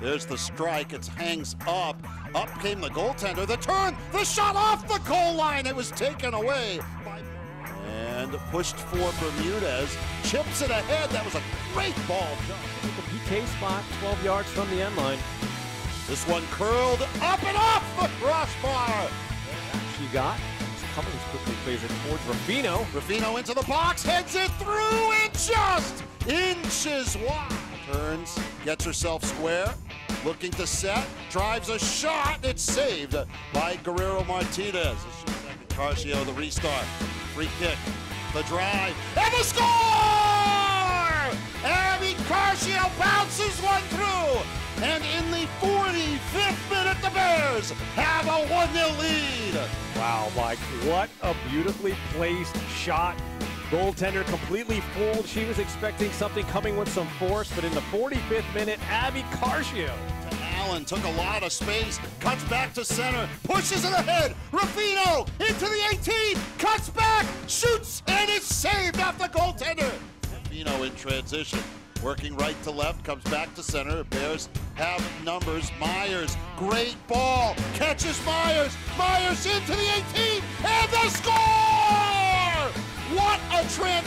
There's the strike. It hangs up. Up came the goaltender. The turn. The shot off the goal line. It was taken away. By... And pushed for Bermudez. Chips it ahead. That was a great ball. The PK spot, 12 yards from the end line. This one curled up and off the crossbar. She got. Cummings quickly plays it towards Ruffino. Ruffino into the box, heads it through, inches wide. Turns, gets herself square, looking to set, drives a shot. It's saved by Guerrero Martinez. Carchio, the restart, free kick, the drive, and the score! Abby Carchio bounces one through, and in the 45th minute, the Bears have a 1 0 lead. Wow, Mike, what a beautifully placed shot Goaltender completely fooled. She was expecting something coming with some force, but in the 45th minute, Abby Carchio. To Allen took a lot of space, cuts back to center, pushes it ahead. Ruffino into the 18, cuts back, shoots, and it's saved off the goaltender. Ruffino in transition, working right to left, comes back to center. Bears have numbers. Myers, great ball, catches Myers. Myers into the 18, and the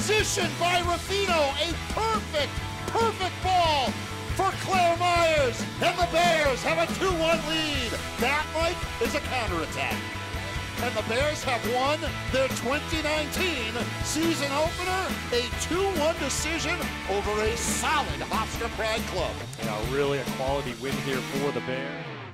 transition by Ruffino. A perfect, perfect ball for Claire Myers. And the Bears have a 2-1 lead. That, Mike, is a counterattack. And the Bears have won their 2019 season opener, a 2-1 decision over a solid Hofstra Pride club. Yeah, really a quality win here for the Bears.